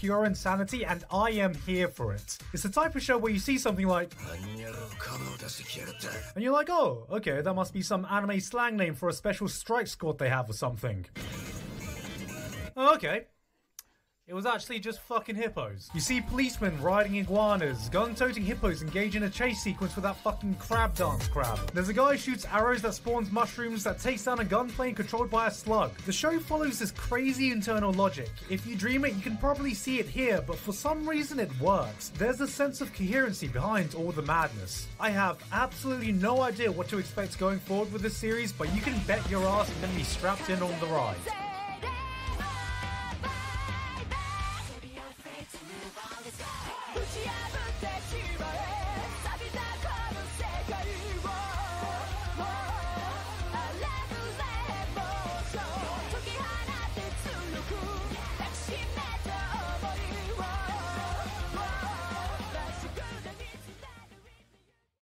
pure insanity, and I am here for it. It's the type of show where you see something like, and you're like, oh, okay, that must be some anime slang name for a special strike squad they have or something. Okay. It was actually just fucking hippos. You see policemen riding iguanas, gun-toting hippos engage in a chase sequence with that fucking crab dance crab. There's a guy who shoots arrows that spawns mushrooms that takes down a gunplane controlled by a slug. The show follows this crazy internal logic. If you dream it, you can probably see it here, but for some reason it works. There's a sense of coherency behind all the madness. I have absolutely no idea what to expect going forward with this series, but you can bet your ass I'm gonna be strapped in on the ride. Yeah.